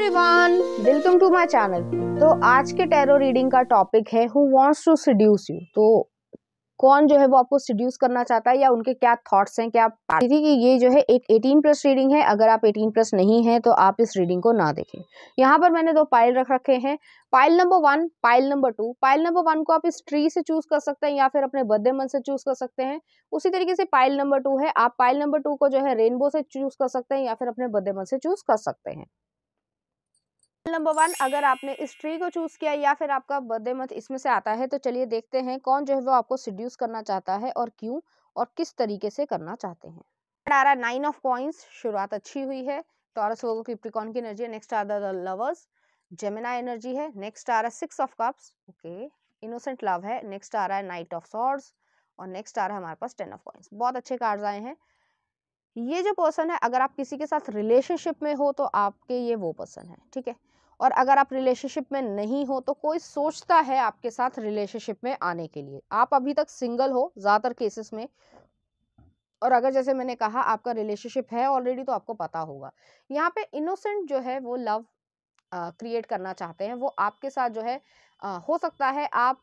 Everyone welcome to my channel तो आज के टैरो रीडिंग का टॉपिक है who wants to seduce you तो कौन जो है वो आपको सीड्यूस करना चाहता है या उनके क्या थॉट्स हैं, क्या थी कि ये जो है एक 18 प्लस रीडिंग है, अगर आप 18 प्लस नहीं है तो आप इस रीडिंग को ना देखें। यहाँ पर मैंने दो पाइल रख रखे हैं। Pile number one pile number two pile number one को आप इस ट्री से चूज़ कर सकते हैं या फिर अपने बर्थडे मंथ से चूज़ कर सकते हैं। उसी तरीके से पाइल नंबर टू है। आप पाइल नंबर टू को जो है रेनबो से चूज़ कर सकते हैं या फिर अपने बर्थडे मंथ से चूज़ कर सकते हैं। नंबर वन अगर आपने इस ट्री को चूज़ किया या फिर आपका बर्थडे मंथ इसमें से आता है तो चलिए देखते हैं कौन जो है वो आपको सिड्यूस करना चाहता है और क्यों और किस तरीके से करना चाहते हैं। नाइन ऑफ़ कॉइन्स शुरुआत अच्छी हुई है। टॉरस लोगों की प्रिकॉन की एनर्जी है। नेक्स्ट आ द लवर्स जेमिना एनर्जी है। नेक्स्ट आ रहा है six of cups okay innocent love है। नेक्स्ट आ रहा है नाइट ऑफ़ सॉर्ड्स और नेक्स्ट आ रहा है हमारे पास टेन ऑफ़ कॉइन्स बहुत अच्छे कार्ड्स आए हैं। ये जो पर्सन है, अगर आप किसी के साथ रिलेशनशिप में हो तो आपके ये वो पर्सन है, ठीक है? और अगर आप रिलेशनशिप में नहीं हो तो कोई सोचता है आपके साथ रिलेशनशिप में आने के लिए। आप अभी तक सिंगल हो ज़्यादातर केसेस में। और अगर जैसे मैंने कहा आपका रिलेशनशिप है ऑलरेडी तो आपको पता होगा। यहाँ पे इनोसेंट जो है वो लव क्रिएट करना चाहते हैं वो आपके साथ जो है आ, हो सकता है आप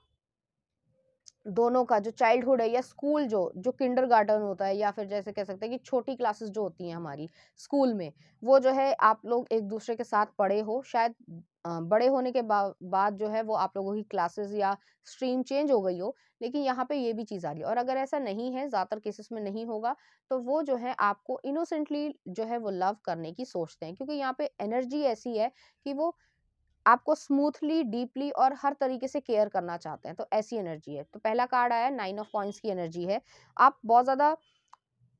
दोनों का जो चाइल्डहुड है या स्कूल जो जो किंडर गार्डन होता है या फिर जैसे कह सकते हैं कि छोटी क्लासेस जो होती हैं हमारी स्कूल में वो जो है आप लोग एक दूसरे के साथ पढ़े हो शायद बड़े होने के बा, बाद जो है वो आप लोगों की क्लासेस या स्ट्रीम चेंज हो गई हो लेकिन यहाँ पे ये भी चीज़ आ रही है। और अगर ऐसा नहीं है ज़्यादातर केसेस में नहीं होगा तो वो जो है आपको इनोसेंटली जो है वो लव करने की सोचते हैं क्योंकि यहाँ पे एनर्जी ऐसी है कि वो आपको स्मूथली डीपली और हर तरीके से केयर करना चाहते हैं तो ऐसी एनर्जी है। तो पहला कार्ड आया नाइन ऑफ़ पॉइंट्स की एनर्जी है। आप बहुत ज़्यादा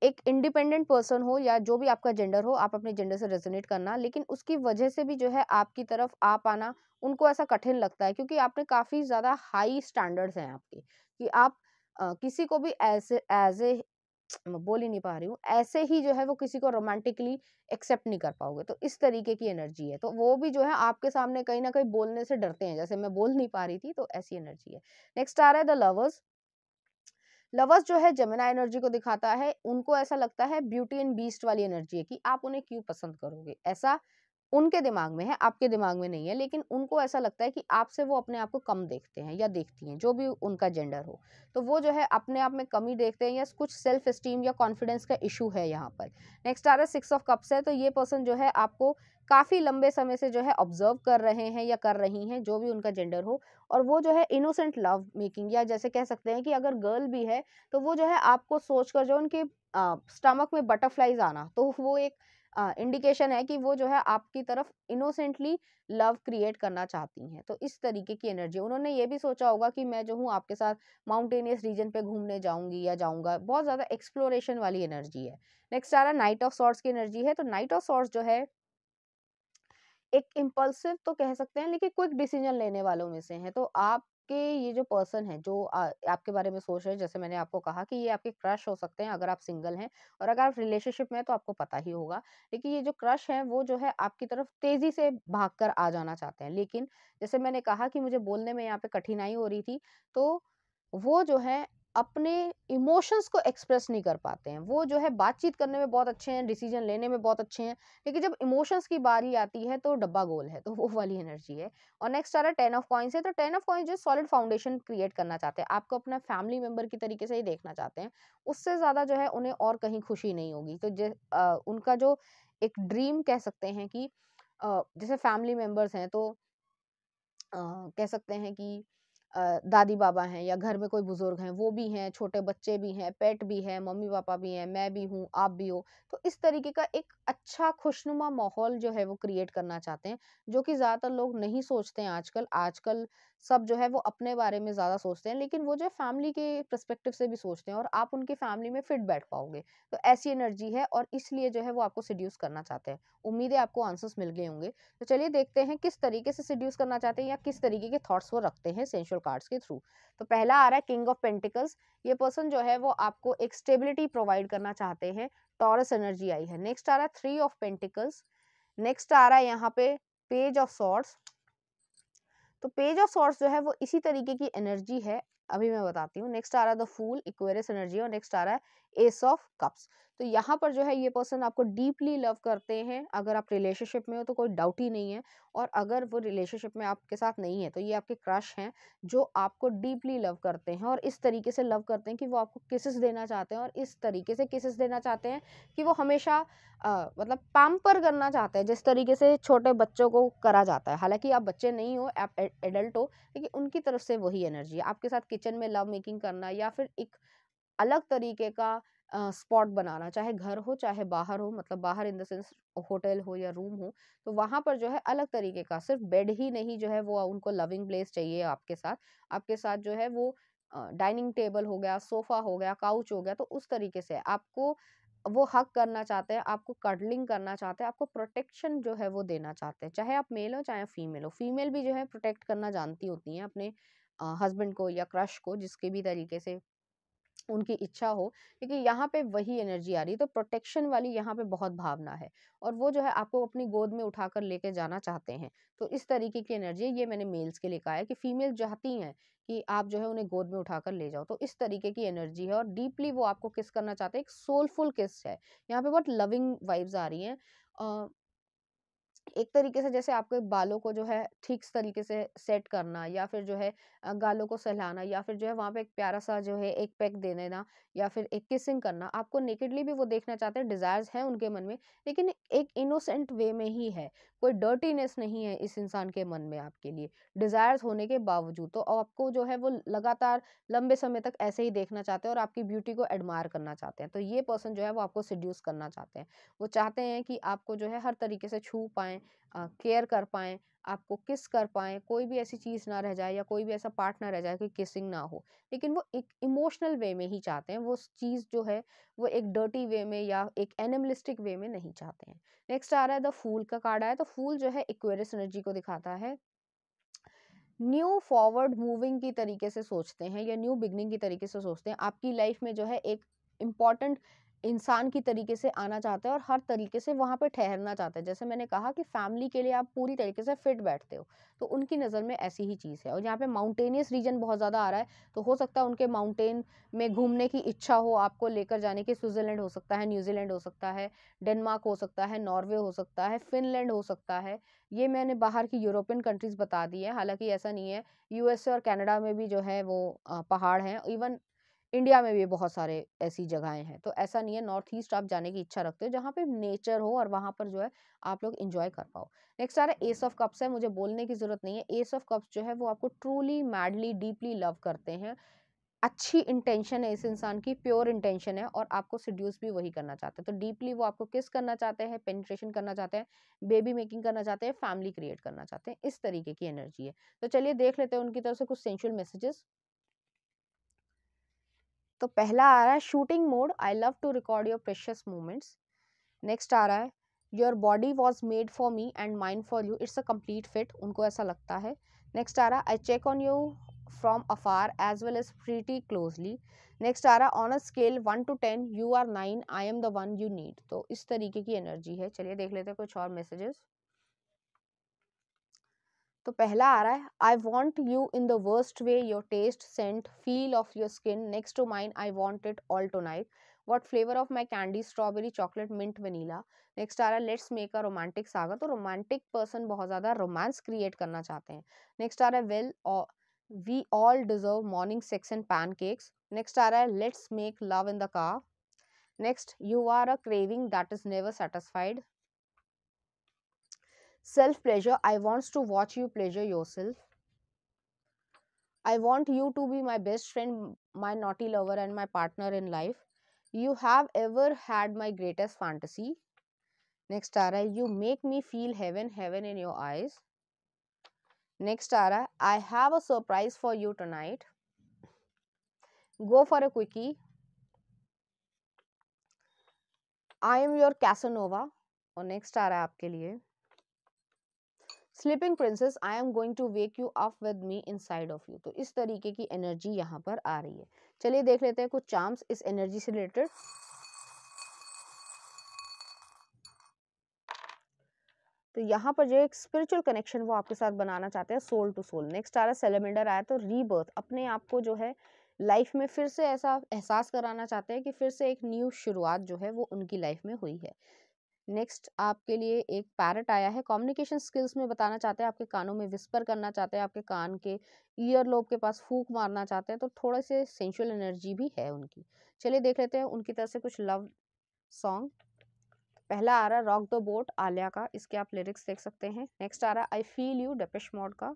एक इंडिपेंडेंट पर्सन हो या जो भी आपका जेंडर हो आप अपने जेंडर से रेजोनेट करना लेकिन उसकी वजह से भी जो है आपकी तरफ़ आ पाना उनको ऐसा कठिन लगता है क्योंकि आपने काफ़ी ज़्यादा हाई स्टैंडर्ड्स हैं आपके कि आप आ, किसी को भी ऐसे एज ए बोल ही नहीं पा रही हूँ। ऐसे ही जो है वो किसी को रोमांटिकली एक्सेप्ट नहीं कर पाओगे तो इस तरीके की एनर्जी है। तो वो भी जो है आपके सामने कहीं ना कहीं बोलने से डरते हैं, जैसे मैं बोल नहीं पा रही थी तो ऐसी एनर्जी है। नेक्स्ट आ रहा है द लवर्स लवर्स जो है जमुना एनर्जी को दिखाता है। उनको ऐसा लगता है ब्यूटी एंड बीस्ट वाली एनर्जी है कि आप उन्हें क्यों पसंद करोगे? ऐसा उनके दिमाग में है, आपके दिमाग में नहीं है, लेकिन उनको ऐसा लगता है कि आपसे वो अपने आप को कम देखते हैं या देखती हैं, जो भी उनका जेंडर हो। तो वो जो है अपने आप में कमी देखते हैं या कुछ सेल्फ स्टीम या कॉन्फिडेंस का इशू है यहाँ पर। नेक्स्ट आ रहा है सिक्स ऑफ़ कप्स है तो ये पर्सन जो है आपको काफ़ी लंबे समय से जो है ऑब्ज़र्व कर रहे हैं या कर रही हैं, जो भी उनका जेंडर हो, और वो जो है इनोसेंट लव मेकिंग या जैसे कह सकते हैं कि अगर गर्ल भी है तो वो जो है आपको सोचकर जो उनके स्टमक में बटरफ्लाइज आना तो वो एक इंडिकेशन है कि वो जो है आपकी तरफ़ इनोसेंटली लव क्रिएट करना चाहती हैं। तो इस तरीके की एनर्जी उन्होंने ये भी सोचा होगा कि मैं जो हूँ, आपके साथ माउंटेनियस रीजन पे घूमने जाऊँगी या जाऊँगा। बहुत ज़्यादा एक्सप्लोरेशन वाली एनर्जी है। नेक्स्ट आ रहा नाइट ऑफ़ सॉर्ट्स की एनर्जी है। तो नाइट ऑफ़ सॉर्ट्स जो है, एक इम्पल्सिव तो कह सकते हैं, लेकिन क्विक डिसीज़न लेने वालों में से है। तो आप आपके ये जो पर्सन है जो आ, आपके बारे में सोच रहे हैं जैसे मैंने आपको कहा कि ये आपके क्रश हो सकते हैं अगर आप सिंगल हैं और अगर आप रिलेशनशिप में हैं तो आपको पता ही होगा। लेकिन ये जो क्रश है वो जो है आपकी तरफ़ तेज़ी से भाग कर आ जाना चाहते हैं। लेकिन जैसे मैंने कहा कि मुझे बोलने में यहाँ पे कठिनाई हो रही थी तो वो जो है अपने इमोशंस को एक्सप्रेस नहीं कर पाते हैं। वो जो है बातचीत करने में बहुत अच्छे हैं डिसीज़न लेने में बहुत अच्छे हैं लेकिन जब इमोशंस की बारी आती है तो डब्बा गोल है तो वो वाली एनर्जी है। और नेक्स्ट आ रहा है टेन ऑफ़ कॉइन्स है तो टेन ऑफ़ कॉइन्स जो सॉलिड फाउंडेशन क्रिएट करना चाहते हैं। आपको अपना फैमिली मेंबर की तरीके से ही देखना चाहते हैं। उससे ज़्यादा जो है उन्हें और कहीं खुशी नहीं होगी। तो आ, उनका जो एक ड्रीम कह सकते हैं कि आ, जैसे फैमिली मेंबर्स हैं तो आ, कह सकते हैं कि दादी बाबा हैं या घर में कोई बुज़ुर्ग हैं, वो भी हैं, छोटे बच्चे भी हैं, पेट भी है मम्मी पापा भी हैं, मैं भी हूँ, आप भी हो तो इस तरीके का एक अच्छा खुशनुमा माहौल जो है वो क्रिएट करना चाहते हैं, जो कि ज़्यादातर लोग नहीं सोचते हैं आजकल। आजकल सब जो है वो अपने बारे में ज़्यादा सोचते हैं, लेकिन वो जो फैमिली के परस्पेक्टिव से भी सोचते हैं और आप उनकी फैमिली में फिट बैठ पाओगे। तो ऐसी एनर्जी है और इसलिए जो है वो आपको सिड्यूस करना चाहते हैं। उम्मीद है आपको आंसर्स मिल गए होंगे। तो चलिए देखते हैं किस तरीके से सिड्यूस करना चाहते हैं या किस तरीके के थॉट्स वो रखते हैं सेंशुअल कार्ड्स के थ्रू तो पहला आ रहा है किंग ऑफ़ पेंटिकल्स ये पर्सन जो है वो आपको एक स्टेबिलिटी प्रोवाइड करना चाहते हैं। टॉरस एनर्जी आई है। नेक्स्ट आ रहा है थ्री ऑफ़ पेंटिकल्स नेक्स्ट आ रहा है यहाँ पे पेज ऑफ़ सॉर्ट्स तो पेज ऑफ़ सॉर्ट्स जो है वो इसी तरीके की एनर्जी है, अभी मैं बताती हूँ। नेक्स्ट आ रहा है द फूल इक्वेरियस एनर्जी और नेक्स्ट आ रहा है एस ऑफ़ कप्स तो यहाँ पर जो है ये पर्सन आपको डीपली लव करते हैं। अगर आप रिलेशनशिप में हो तो कोई डाउट ही नहीं है। और अगर वो रिलेशनशिप में आपके साथ नहीं है तो ये आपके क्रश हैं जो आपको डीपली लव करते हैं। और इस तरीके से लव करते हैं कि वो आपको किसेस देना चाहते हैं और इस तरीके से किसेस देना चाहते हैं कि वो हमेशा आ, मतलब पैम्पर करना चाहते हैं जिस तरीके से छोटे बच्चों को करा जाता है। हालाँकि आप बच्चे नहीं हो आप एडल्ट हो लेकिन उनकी तरफ़ से वही एनर्जी है। आपके साथ किचन में लव मेकिंग करना या फिर एक अलग तरीके का स्पॉट बनाना, चाहे घर हो, चाहे बाहर हो मतलब बाहर इन द सेंस होटल हो या रूम हो तो वहाँ पर जो है अलग तरीके का, सिर्फ़ बेड ही नहीं जो है वो उनको लविंग प्लेस चाहिए आपके साथ। आपके साथ जो है वो डाइनिंग टेबल हो गया, सोफा हो गया, काउच हो गया तो उस तरीके से आपको वो हक करना चाहते हैं, आपको कडलिंग करना चाहते हैं, आपको प्रोटेक्शन जो है वो देना चाहते हैं, चाहे आप मेल हो, चाहे फीमेल हो। फीमेल भी जो है प्रोटेक्ट करना जानती होती हैं अपने हस्बैंड को या क्रश को, जिसके भी तरीके से उनकी इच्छा हो, क्योंकि यहाँ पे वही एनर्जी आ रही है। तो प्रोटेक्शन वाली यहाँ पे बहुत भावना है और वो जो है आपको अपनी गोद में उठाकर लेके जाना चाहते हैं। तो इस तरीके की एनर्जी ये मैंने मेल्स के लिए कहा है कि फीमेल चाहती हैं कि आप जो है उन्हें गोद में उठाकर ले जाओ। तो इस तरीके की एनर्जी है और डीपली वो आपको किस करना चाहते हैं, एक सोलफुल किस है। यहाँ पे बहुत लविंग वाइब्स आ रही हैं। एक तरीके से जैसे आपके बालों को जो है ठीक तरीके से सेट करना या फिर जो है गालों को सहलाना या फिर जो है वहाँ पे एक प्यारा सा जो है एक पैक दे देना या फिर एक किसिंग करना, आपको नेकेडली भी वो देखना चाहते हैं, डिज़ायर्स हैं उनके मन में, लेकिन एक इनोसेंट वे में ही है, कोई डर्टीनेस नहीं है इस इंसान के मन में आपके लिए, डिज़ायर्स होने के बावजूद। तो आपको जो है वो लगातार लंबे समय तक ऐसे ही देखना चाहते हैं और आपकी ब्यूटी को एडमायर करना चाहते हैं तो ये पर्सन जो है वो आपको सिड्यूस करना चाहते हैं। वो चाहते हैं कि आपको जो है हर तरीके से छू पाएँ केयर कर पाएँ, आपको किस कर पाएँ, कोई भी ऐसी चीज़ ना रह जाए या कोई भी ऐसा पार्ट ना रह जाए कि किसिंग ना हो। लेकिन वो एक इमोशनल वे में ही चाहते हैं, वो चीज़ जो है, वो एक डर्टी वे में या एक एनिमलिस्टिक वे में नहीं चाहते हैं। नेक्स्ट आ रहा है द फूल का कार्ड आया तो फूल जो है इक्वेरियस एनर्जी को दिखाता है। न्यू फॉरवर्ड मूविंग की तरीके से सोचते हैं या न्यू बिगनिंग की तरीके से सोचते हैं, आपकी लाइफ में जो है एक इंपॉर्टेंट इंसान की तरीके से आना चाहते हैं और हर तरीके से वहाँ पे ठहरना चाहते हैं। जैसे मैंने कहा कि फैमिली के लिए आप पूरी तरीके से फिट बैठते हो तो उनकी नज़र में ऐसी ही चीज़ है। और यहाँ पे माउंटेनियस रीजन बहुत ज़्यादा आ रहा है तो हो सकता है उनके माउंटेन में घूमने की इच्छा हो, आपको लेकर जाने की स्विट्ज़रलैंड हो सकता है, न्यूजीलैंड हो सकता है, डेनमार्क हो सकता है, नॉर्वे हो सकता है, फिनलैंड हो सकता है। ये मैंने बाहर की यूरोपियन कंट्रीज़ बता दी है, हालाँकि ऐसा नहीं है। यूएसए और कनाडा में भी जो है वो पहाड़ हैं। इवन इंडिया में भी बहुत सारे ऐसी जगहें हैं। तो ऐसा नहीं है नॉर्थ ईस्ट आप जाने की इच्छा रखते हो जहाँ पे नेचर हो और वहाँ पर जो है आप लोग इंजॉय कर पाओ। नेक्स्ट आ रहा है। एस ऑफ़ कप्स है मुझे बोलने की ज़रूरत नहीं है। एस ऑफ़ कप्स जो है वो आपको ट्रूली मैडली डीपली लव करते हैं। अच्छी इंटेंशन है इस इंसान की प्योर इंटेंशन है और आपको सिड्यूस भी वही करना चाहते हैं। तो डीपली वो आपको किस करना चाहते हैं? पेनिट्रेशन करना चाहते हैं बेबी मेकिंग करना चाहते हैं फैमिली क्रिएट करना चाहते हैं। इस तरीके की एनर्जी है। तो चलिए देख लेते हैं उनकी तरफ़ से कुछ सेंशुअल मैसेजेस। तो पहला आ रहा है, shooting mode, I love to record your precious moments. Next आ रहा है, your body was made for me and mind for you, it's a complete fit. उनको ऐसा लगता है। नेक्स्ट आ रहा है, I check on you from afar as well as pretty closely. Next आ रहा है, on a scale one to ten, you are nine, I am the one you need. तो इस तरीके की एनर्जी है। चलिए देख लेते हैं कुछ और मैसेजेस। तो पहला आ रहा है I want you in the worst way your taste scent feel of your skin next to mine I want it all tonight what flavour of my candy strawberry chocolate mint vanilla next आ रहा है let's make a romantic सागर तो romantic person बहुत ज़्यादा romance create करना चाहते हैं। Next आ रहा है well we all deserve morning sex and pancakes next आ रहा है let's make love in the car next you are a craving that is never satisfied self pleasure i wants to watch you pleasure yourself i want you to be my best friend my naughty lover and my partner in life you have ever had my greatest fantasy next ara you make me feel heaven heaven in your eyes next ara i have a surprise for you tonight go for a quickie I am your Casanova और next आ रहा है आपके लिए sleeping princess I am going to wake you up with me inside of you तो इस तरीके की एनर्जी यहाँ पर आ रही है। चलिए देख लेते हैं कुछ चार्म्स इस एनर्जी से रिलेटेड तो यहाँ पर जो एक स्पिरिचुअल कनेक्शन वो आपके साथ बनाना चाहते हैं सोल टू सोल नेक्स्ट आ रहा है सेलेमेंडर आया तो रीबर्थ अपने आप को जो है लाइफ में फिर से ऐसा एहसास कराना चाहते हैं कि फिर से एक न्यू शुरुआत जो है वो उनकी लाइफ में हुई है। नेक्स्ट आपके लिए एक पैरट आया है। कम्युनिकेशन स्किल्स में बताना चाहते हैं, आपके कानों में विस्पर करना चाहते हैं, आपके कान के ईयर लोब के पास फूक मारना चाहते हैं तो थोड़े से सेंशुअल एनर्जी भी है उनकी। चलिए देख लेते हैं उनकी तरफ़ से कुछ लव सॉन्ग पहला आ रहा रॉक द बोट आलिया का। इसके आप लिरिक्स देख सकते हैं। नेक्स्ट आ रहा I feel you Depeche Mode का।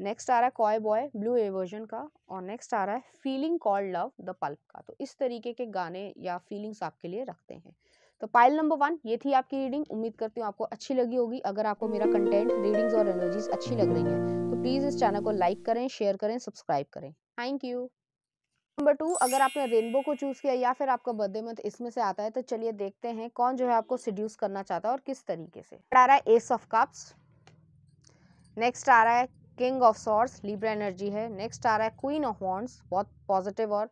नेक्स्ट आ रहा है कॉय बॉय ब्लू एवर्जन का। और नेक्स्ट आ रहा है feeling called love the Pulp का। तो इस तरीके के गाने या फीलिंग्स आपके लिए रखते हैं। तो पाइल नंबर वन ये थी आपकी रीडिंग उम्मीद करती हूँ आपको अच्छी लगी होगी। अगर आपको मेरा कंटेंट रीडिंग्स और एनर्जीज अच्छी लग रही है तो प्लीज़ इस चैनल को लाइक करें शेयर करें सब्सक्राइब करें। थैंक यू नंबर टू अगर आपने रेनबो को चूज़ किया या फिर आपका बर्थडे मंथ इसमें से आता है तो चलिए देखते हैं कौन जो है आपको सिड्यूस करना चाहता है और किस तरीके से। आ रहा है एस ऑफ़ कप्स नेक्स्ट आ रहा है king of swords Libra energy है। नेक्स्ट आ रहा है क्वीन ऑफ़ वॉन्ट्स बहुत पॉजिटिव और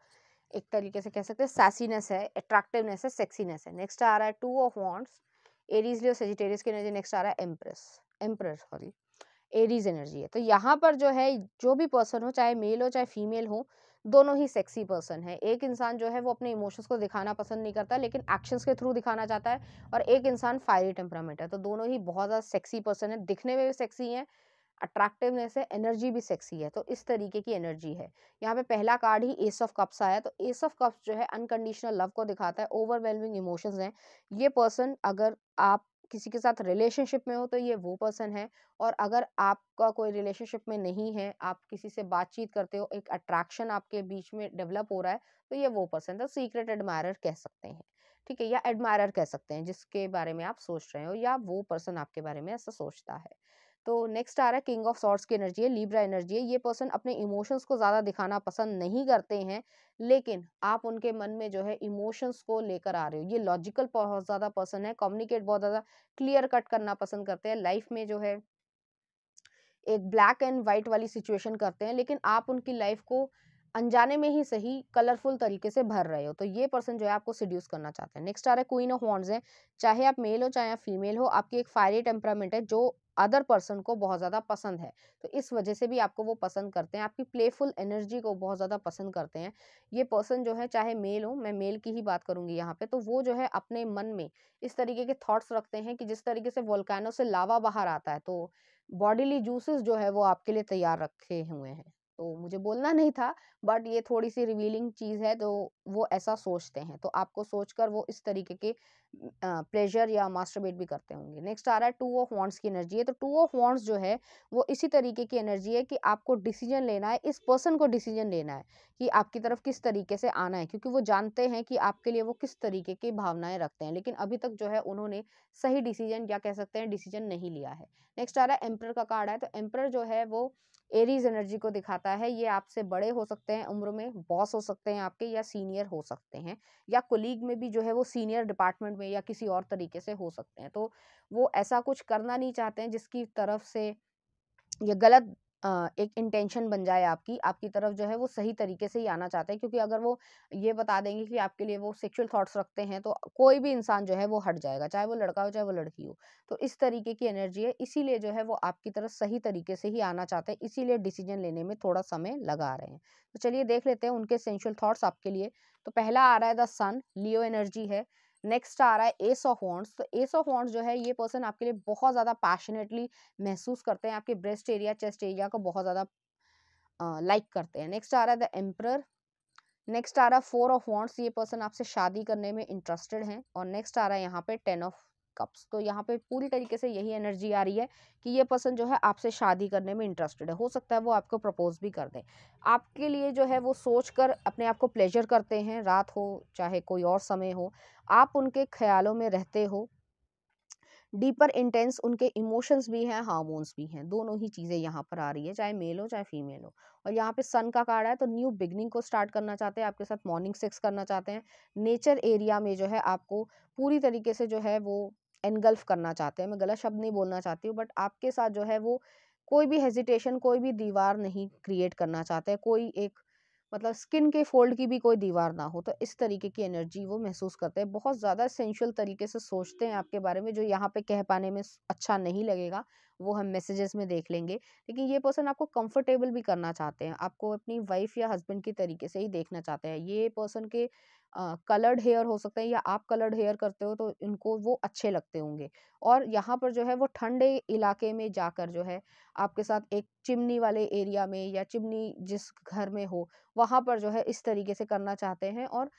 एक तरीके से कह सकते हैं सैसीनेस है अट्रैक्टिवनेस है सेक्सीनेस है। नेक्स्ट आ रहा है two of wands Aries Leo Sagittarius की एनर्जी नेक्स्ट आ रहा है empress empress sorry Aries energy है। तो यहाँ पर जो है, जो भी पर्सन हो, चाहे मेल हो, चाहे फीमेल हो, दोनों ही सेक्सी पर्सन है। एक इंसान जो है, वो अपने इमोशंस को दिखाना पसंद नहीं करता, लेकिन एक्शंस के थ्रू दिखाना चाहता है और एक इंसान फायरी टेम्परामेंट है। तो दोनों ही बहुत ज़्यादा सेक्सी पर्सन है, दिखने में भी सेक्सी हैं अट्रैक्टिवनेस है एनर्जी भी सेक्सी है तो इस तरीके की एनर्जी है। यहाँ पे पहला कार्ड ही एस ऑफ़ कप्स आया तो एस ऑफ़ कप्स जो है अनकंडीशनल लव को दिखाता है ओवरवेलमिंग इमोशंस हैं। ये पर्सन अगर आप किसी के साथ रिलेशनशिप में हो तो ये वो पर्सन है, और अगर आपका कोई रिलेशनशिप में नहीं है, आप किसी से बातचीत करते हो, एक अट्रैक्शन आपके बीच में डेवलप हो रहा है तो ये वो पर्सन तो सीक्रेट एडमायर कह सकते हैं। ठीक है, या एडमायर कह सकते हैं, जिसके बारे में आप सोच रहे हो, या वो पर्सन आपके बारे में ऐसा सोचता है। तो नेक्स्ट आ रहा है किंग ऑफ़ सॉर्ट्स की एनर्जी है लीब्रा एनर्जी है। ये पर्सन अपने इमोशंस को ज़्यादा दिखाना पसंद नहीं करते हैं, लेकिन आप उनके मन में जो है इमोशंस को लेकर आ रहे हो। ये लॉजिकल बहुत ज़्यादा पर्सन है कम्युनिकेट बहुत ज़्यादा क्लियर कट करना पसंद करते हैं। लाइफ में जो है एक ब्लैक एंड वाइट वाली सिचुएशन करते हैं, लेकिन आप उनकी लाइफ को अनजाने में ही सही कलरफुल तरीके से भर रहे हो। तो ये पर्सन जो है आपको सिड्यूस करना चाहते हैं। नेक्स्ट आ रहा है क्वीन ऑफ़ वॉन्ड्स है। चाहे आप मेल हो, चाहे आप फीमेल हो, आपकी एक फायरी टेम्परामेंट है जो अदर पर्सन को बहुत ज़्यादा पसंद है। तो इस वजह से भी आपको वो पसंद करते हैं। आपकी प्लेफुल एनर्जी को बहुत ज़्यादा पसंद करते हैं। ये पर्सन जो है, चाहे मेल हो, मैं मेल की ही बात करूँगी यहाँ पे तो वो जो है अपने मन में इस तरीके के थॉट्स रखते हैं कि जिस तरीके से वोल्कानो से लावा बाहर आता है तो बॉडीली जूसेस जो है वो आपके लिए तैयार रखे हुए हैं। तो मुझे बोलना नहीं था, बट ये थोड़ी सी रिवीलिंग चीज़ है तो वो ऐसा सोचते हैं। तो आपको सोचकर वो इस तरीके के प्लेजर या मास्टरबेट भी करते होंगे। नेक्स्ट आ रहा है टू ऑफ़ वॉन्ट्स की एनर्जी है। तो टू ऑफ़ वॉन्ट्स जो है, वो इसी तरीके की एनर्जी है कि आपको डिसीज़न लेना है, इस पर्सन को डिसीज़न लेना है कि आपकी तरफ़ किस तरीके से आना है। क्योंकि वो जानते हैं कि आपके लिए वो किस तरीके की भावनाएँ रखते हैं, लेकिन अभी तक जो है उन्होंने सही डिसीज़न या कह सकते हैं डिसीज़न नहीं लिया है। नेक्स्ट आ रहा है एम्पर का कार्ड है। तो एम्पर जो है, वो एरीज एनर्जी को दिखाता है। ये आपसे बड़े हो सकते हैं, उम्र में बॉस हो सकते हैं आपके या सीनियर हो सकते हैं, या कोलीग में भी जो है वो सीनियर डिपार्टमेंट में या किसी और तरीके से हो सकते हैं। तो वो ऐसा कुछ करना नहीं चाहते हैं, जिसकी तरफ़ से ये गलत एक इंटेंशन बन जाए आपकी। आपकी तरफ़ जो है वो सही तरीके से ही आना चाहते हैं, क्योंकि अगर वो ये बता देंगे कि आपके लिए वो सेक्सुअल थॉट्स रखते हैं तो कोई भी इंसान जो है वो हट जाएगा, चाहे वो लड़का हो, चाहे वो लड़की हो। तो इस तरीके की एनर्जी है, इसीलिए जो है वो आपकी तरफ़ सही तरीके से ही आना चाहते हैं, इसीलिए डिसीज़न लेने में थोड़ा समय लगा रहे हैं। तो चलिए देख लेते हैं उनके सेंशुअल थाट्स आपके लिए। तो पहला आ रहा है द सन, लियो एनर्जी है। नेक्स्ट आ रहा है एस ऑफ़ वॉन्ट्स तो एस ऑफ़ वॉन्ट्स जो है, ये पर्सन आपके लिए बहुत ज़्यादा पैशनेटली महसूस करते हैं, आपके ब्रेस्ट एरिया चेस्ट एरिया को बहुत ज़्यादा लाइक करते हैं। नेक्स्ट आ रहा है द एम्पर नेक्स्ट आ रहा है फोर ऑफ़ वॉन्ट्स ये पर्सन आपसे शादी करने में इंटरेस्टेड हैं। और नेक्स्ट आ रहा है यहाँ पे टेन ऑफ़ कप्स तो यहाँ पे पूरी तरीके से यही एनर्जी आ रही है कि ये पर्सन जो है आपसे शादी करने में इंटरेस्टेड है। हो सकता है वो आपको प्रपोज भी कर दे। आपके लिए जो है वो सोच कर अपने आप को प्लेजर करते हैं, रात हो, चाहे कोई और समय हो, आप उनके ख्यालों में रहते हो। डीपर इंटेंस उनके इमोशंस भी हैं हार्मोन्स भी हैं। दोनों ही चीज़ें यहाँ पर आ रही है, चाहे मेल हो, चाहे फीमेल हो। और यहाँ पे सन का कार्ड है तो न्यू बिगनिंग को स्टार्ट करना चाहते हैं, आपके साथ मॉर्निंग सेक्स करना चाहते हैं। नेचर एरिया में जो है आपको पूरी तरीके से जो है वो एनगल्फ करना चाहते हैं, मैं गलत शब्द नहीं बोलना चाहती हूँ बट आपके साथ जो है वो कोई भी हेजिटेशन कोई भी दीवार नहीं क्रिएट करना चाहते हैं, कोई एक मतलब स्किन के फोल्ड की भी कोई दीवार ना हो तो इस तरीके की एनर्जी वो महसूस करते हैं। बहुत ज़्यादा सेंशुअल तरीके से सोचते हैं आपके बारे में, जो यहाँ पे कह पाने में अच्छा नहीं लगेगा। वो हम मैसेजेस में देख लेंगे। लेकिन ये पर्सन आपको कंफर्टेबल भी करना चाहते हैं, आपको अपनी वाइफ या हस्बैंड की तरीके से ही देखना चाहते हैं। ये पर्सन के कलर्ड हेयर हो सकते हैं या आप कलर्ड हेयर करते हो तो इनको वो अच्छे लगते होंगे। और यहाँ पर जो है वो ठंडे इलाके में जाकर जो है आपके साथ एक चिमनी वाले एरिया में या चिमनी जिस घर में हो, वहाँ पर जो है इस तरीके से करना चाहते हैं और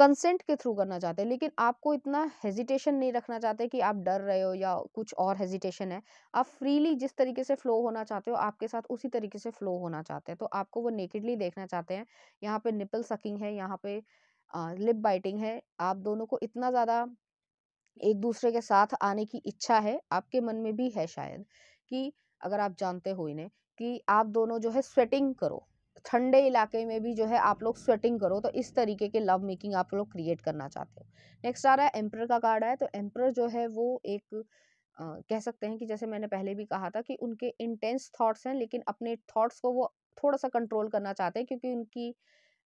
कंसेंट के थ्रू करना चाहते हैं, लेकिन आपको इतना हेजिटेशन नहीं रखना चाहते कि आप डर रहे हो या कुछ और हेजिटेशन है। आप फ्रीली जिस तरीके से फ्लो होना चाहते हो, आपके साथ उसी तरीके से फ्लो होना चाहते हैं। तो आपको वो नेकेडली देखना चाहते हैं। यहाँ पे निपल सकिंग है, यहाँ पे लिप बाइटिंग है। आप दोनों को इतना ज़्यादा एक दूसरे के साथ आने की इच्छा है, आपके मन में भी है शायद, कि अगर आप जानते हो इन्हें, कि आप दोनों जो है स्वेटिंग करो। ठंडे इलाके में भी जो है आप लोग स्वेटिंग करो तो इस तरीके के लव मेकिंग आप लोग क्रिएट करना चाहते हो। नेक्स्ट आ रहा है एम्प्रर का कार्ड है तो एम्पर जो है वो एक आ, कह सकते हैं कि जैसे मैंने पहले भी कहा था कि उनके इंटेंस थॉट्स हैं लेकिन अपने थॉट्स को वो थोड़ा सा कंट्रोल करना चाहते हैं क्योंकि उनकी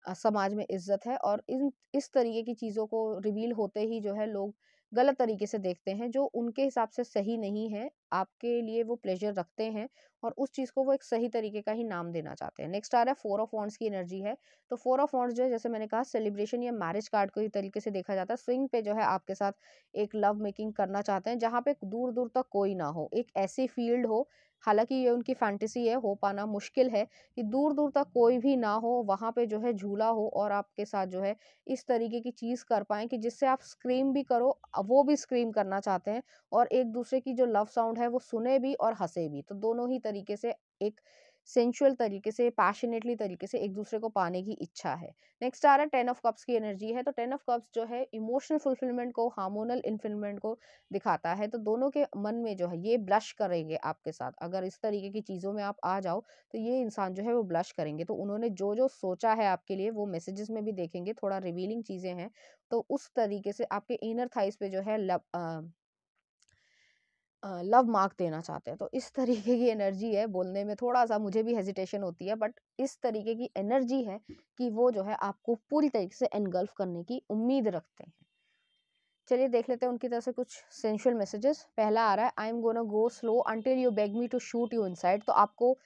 समाज में इज़्ज़त है और इन इस तरीके की चीज़ों को रिवील होते ही जो है लोग गलत तरीके से देखते हैं, जो उनके हिसाब से सही नहीं है, आपके लिए वो प्लेजर रखते हैं और उस चीज़ को वो एक सही तरीके का ही नाम देना चाहते हैं। नेक्स्ट आ रहा है फोर ऑफ़ वॉन्ट्स की एनर्जी है तो फोर ऑफ़ वॉन्ट्स जो है, जैसे मैंने कहा सेलिब्रेशन या मैरिज कार्ड को ही तरीके से देखा जाता है। स्विंग पे जो है, आपके साथ एक लव मेकिंग करना चाहते हैं, जहाँ पे दूर दूर तक कोई ना हो, एक ऐसी फ़ील्ड हो हालाँकि ये उनकी फैंटेसी है, हो पाना मुश्किल है कि दूर दूर तक कोई भी ना हो, वहाँ पे जो है झूला हो और आपके साथ जो है इस तरीके की चीज़ कर पाएँ कि जिससे आप स्क्रीम भी करो वो भी स्क्रीम करना चाहते हैं और एक दूसरे की जो लव साउंड है वो सुने भी और हंसे भी। तो दोनों ही तरीके से एक सेंशुअल तरीके से पैशनेटली तरीके से एक दूसरे को पाने की इच्छा है। नेक्स्ट आ रहा है टेन ऑफ़ कप्स की एनर्जी है तो टेन ऑफ़ कप्स जो है इमोशनल फुलफिलमेंट को हार्मोनल इनफिलमेंट को दिखाता है। तो दोनों के मन में जो है ये ब्लश करेंगे आपके साथ। अगर इस तरीके की चीज़ों में आप आ जाओ तो ये इंसान जो है वो ब्लश करेंगे। तो उन्होंने जो जो सोचा है आपके लिए, वो मैसेजेस में भी देखेंगे, थोड़ा रिवीलिंग चीज़ें हैं। तो उस तरीके से आपके इनर थाइस पे जो है लव मार्क देना चाहते हैं। तो इस तरीके की एनर्जी है बोलने में थोड़ा सा मुझे भी हेजिटेशन होती है, बट इस तरीके की एनर्जी है कि वो जो है आपको पूरी तरीके से एनगल्फ करने की उम्मीद रखते हैं। चलिए देख लेते हैं उनकी तरफ़ से कुछ सेंशुअल मैसेजेस। पहला आ रहा है I am gonna go slow until you beg me to shoot you inside तो आपको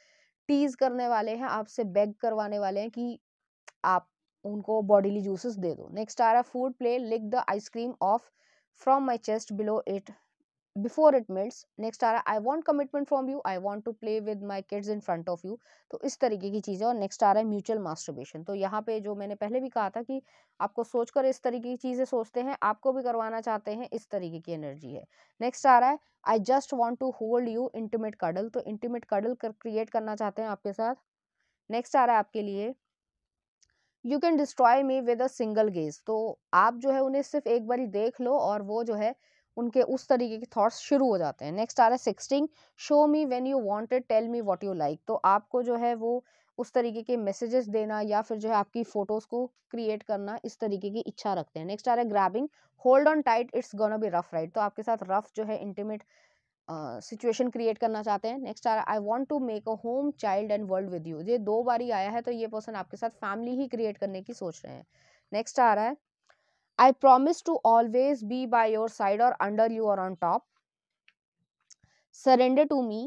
टीज करने वाले हैं, आपसे बेग करवाने वाले हैं कि आप उनको बॉडीली जूसेस दे दो। नेक्स्ट आ रहा है food play lick the ice cream off from my chest below it before it melts next आ रहा है I want commitment from you I want to play with my kids in front of you तो इस तरीके की चीज़, और next आ रहा है म्यूचुअल मास्टरबेशन तो यहाँ पे जो मैंने पहले भी कहा था कि आपको सोचकर इस तरीके की चीज़ें सोचते हैं, आपको भी करवाना चाहते हैं, इस तरीके की एनर्जी है। नेक्स्ट आ रहा है I just want to hold you intimate cuddle तो इंटीमेट कडल कर क्रिएट करना चाहते हैं आपके साथ। नेक्स्ट आ रहा है आपके लिए you can destroy me with a single gaze तो आप जो है उन्हें सिर्फ़ एक बार देख लो और वो जो है उनके उस तरीके के थॉट्स शुरू हो जाते हैं। नेक्स्ट आ रहा है sixteen show me when you wanted tell me what you like तो आपको जो है वो उस तरीके के मैसेजेस देना या फिर जो है आपकी फ़ोटोज़ को क्रिएट करना इस तरीके की इच्छा रखते हैं। नेक्स्ट आ रहा है grabbing hold on tight it's gonna be rough right तो आपके साथ रफ जो है इंटीमेट सिचुएशन क्रिएट करना चाहते हैं। नेक्स्ट आ रहा है I want to make a home child and world with you ये दो बार ही आया है तो ये पर्सन आपके साथ फैमिली ही क्रिएट करने की सोच रहे हैं। नेक्स्ट आ रहा है I promise to always be by your side or under you or on top. Surrender to me.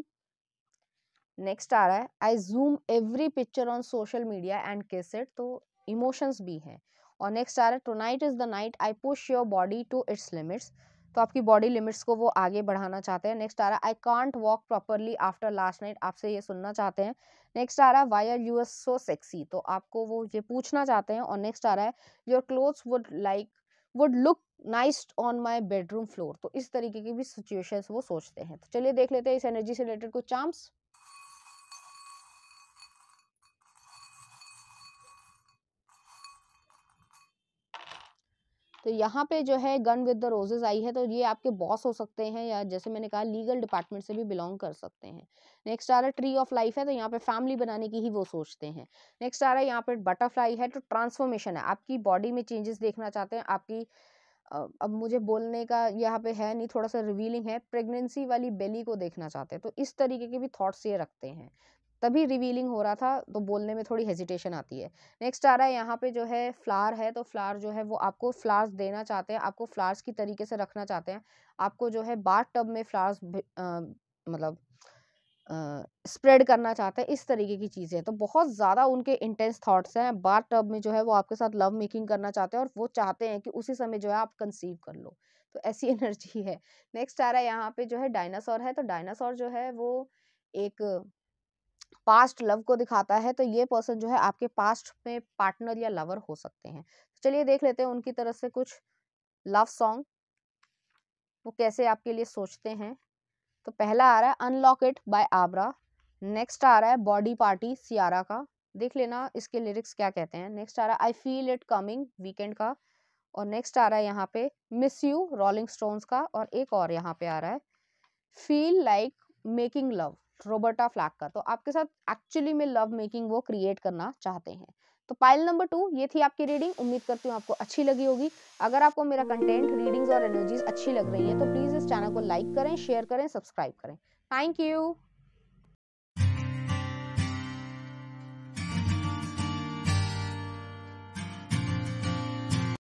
Next आ रहा है. I zoom every picture on social media and kiss it तो इमोशंस भी हैं. और नेक्स्ट आ रहा है. Tonight is the night I push your body to its limits तो आपकी बॉडी लिमिट्स को वो आगे बढ़ाना चाहते हैं. नेक्स्ट आ रहा है. I can't walk properly after last night आपसे ये सुनना चाहते हैं. नेक्स्ट आ रहा है. Why are you as so sexy तो आपको वो ये पूछना चाहते हैं. और नेक्स्ट आ रहा है. Your clothes would like would look nice on my bedroom floor तो इस तरीके की भी सिचुएशंस वो सोचते हैं। तो चलिए देख लेते हैं इस एनर्जी से रिलेटेड कुछ चार्म्स तो यहाँ पे जो है गन विद द रोजेज आई है तो ये आपके बॉस हो सकते हैं या जैसे मैंने कहा लीगल डिपार्टमेंट से भी बिलोंग कर सकते हैं। नेक्स्ट आ रहा है ट्री ऑफ़ लाइफ है तो यहाँ पे फैमिली बनाने की ही वो सोचते हैं। नेक्स्ट आ रहा है यहाँ पे बटरफ्लाई है तो ट्रांसफॉर्मेशन है। आपकी बॉडी में चेंजेस देखना चाहते हैं, आपकी अब मुझे बोलने का यहाँ पे है नहीं, थोड़ा सा रिवीलिंग है। प्रेगनेंसी वाली बेली को देखना चाहते हैं तो इस तरीके के भी थॉट्स ये रखते हैं। तभी रिवीलिंग हो रहा था तो बोलने में थोड़ी हेजिटेशन आती है। नेक्स्ट आ रहा है, यहाँ पे जो है फ्लावर है तो फ्लावर जो है वो आपको फ्लावर्स देना चाहते हैं, आपको फ्लावर्स की तरीके से रखना चाहते हैं। आपको जो है बाथ टब में फ्लावर्स मतलब स्प्रेड करना चाहते हैं, इस तरीके की चीज़ें तो बहुत ज़्यादा उनके इंटेंस थॉट्स हैं बार टब में जो है वो आपके साथ लव मेकिंग करना चाहते हैं और वो चाहते हैं कि उसी समय जो है आप कंसीव कर लो। तो ऐसी एनर्जी है। नेक्स्ट आ रहा है, यहाँ पे जो है डायनासोर है तो डायनासोर जो है वो एक पास्ट लव को दिखाता है तो ये पर्सन जो है आपके पास्ट में पार्टनर या लवर हो सकते हैं। चलिए देख लेते हैं उनकी तरफ़ से कुछ लव सॉन्ग वो कैसे आपके लिए सोचते हैं। तो पहला आ रहा है unlock it by Abra next आ रहा है बॉडी पार्टी सियारा का। देख लेना इसके लिरिक्स क्या कहते हैं। नेक्स्ट आ रहा है I feel it coming Weeknd का। और नेक्स्ट आ रहा है यहाँ पे मिस यू रोलिंग स्टोन्स का। और एक और यहाँ पे आ रहा है feel like making love Roberta Flack का। तो आपके साथ एक्चुअली में लव मेकिंग वो क्रिएट करना चाहते हैं। तो पाइल नंबर टू ये थी आपकी रीडिंग उम्मीद करती हूँ आपको अच्छी लगी होगी। अगर आपको मेरा कंटेंट रीडिंग्स और एनर्जीज अच्छी लग रही है तो प्लीज़ इस चैनल को लाइक करें शेयर करें सब्सक्राइब करें। Thank you